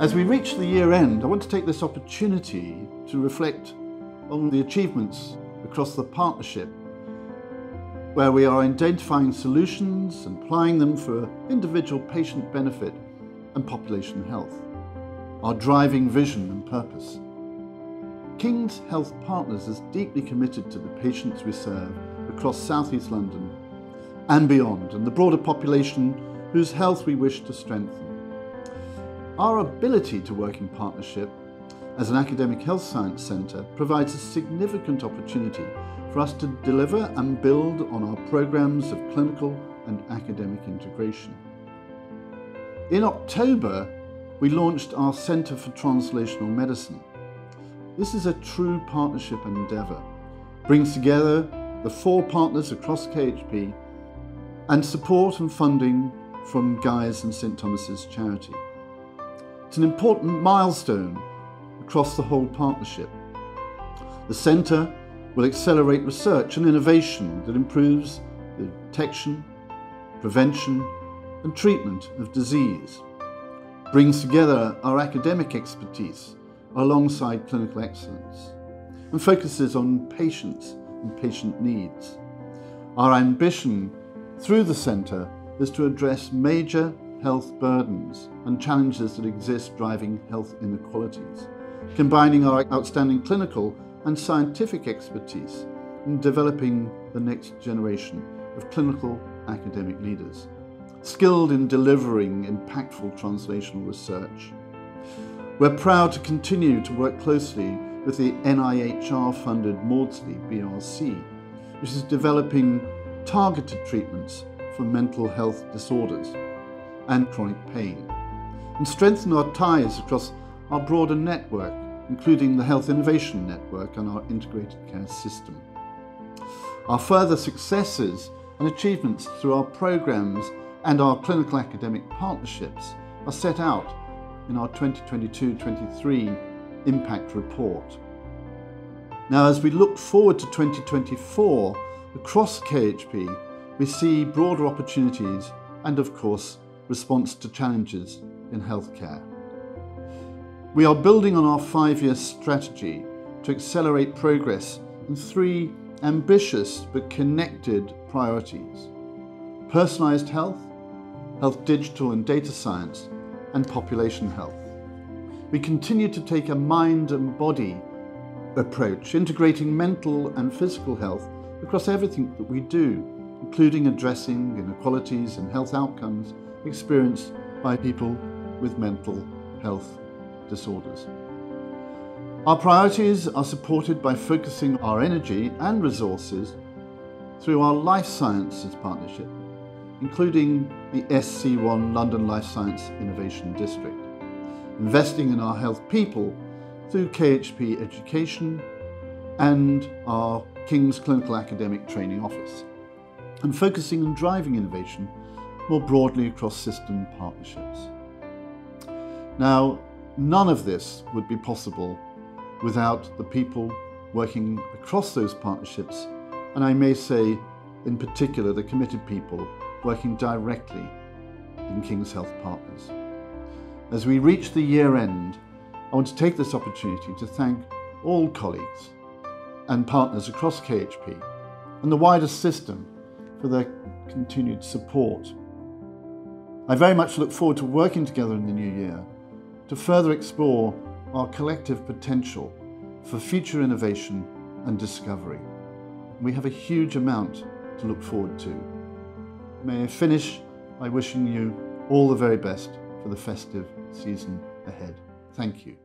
As we reach the year end, I want to take this opportunity to reflect on the achievements across the partnership where we are identifying solutions and applying them for individual patient benefit and population health, our driving vision and purpose. King's Health Partners is deeply committed to the patients we serve across South East London and beyond, and the broader population whose health we wish to strengthen. Our ability to work in partnership as an academic health science centre provides a significant opportunity for us to deliver and build on our programmes of clinical and academic integration. In October, we launched our Centre for Translational Medicine, this is a true partnership endeavour. Brings together the four partners across KHP and support and funding from Guy's and St Thomas's charity. It's an important milestone across the whole partnership. The centre will accelerate research and innovation that improves the detection, prevention and treatment of disease, brings together our academic expertise alongside clinical excellence and focuses on patients and patient needs. Our ambition through the centre is to address major health burdens and challenges that exist driving health inequalities, combining our outstanding clinical and scientific expertise in developing the next generation of clinical academic leaders, skilled in delivering impactful translational research. We're proud to continue to work closely with the NIHR-funded Maudsley BRC, which is developing targeted treatments for mental health disorders and chronic pain, and strengthen our ties across our broader network, including the Health Innovation Network and our integrated care system. Our further successes and achievements through our programmes and our clinical academic partnerships are set out in our 2022-23 impact report. Now, as we look forward to 2024, across KHP, we see broader opportunities and, of course, response to challenges in healthcare. We are building on our five-year strategy to accelerate progress in three ambitious but connected priorities. Personalised health, health digital and data science, and population health. We continue to take a mind and body approach, integrating mental and physical health across everything that we do, including addressing inequalities and health outcomes experienced by people with mental health disorders. Our priorities are supported by focusing our energy and resources through our life sciences partnership including the SC1 London Life Science Innovation District, investing in our health people through KHP Education and our King's Clinical Academic Training Office, and focusing on driving innovation more broadly across system partnerships. Now, none of this would be possible without the people working across those partnerships, and I may say, in particular, the committed people working directly in King's Health Partners. As we reach the year end, I want to take this opportunity to thank all colleagues and partners across KHP and the wider system for their continued support. I very much look forward to working together in the new year to further explore our collective potential for future innovation and discovery. We have a huge amount to look forward to. May I finish by wishing you all the very best for the festive season ahead. Thank you.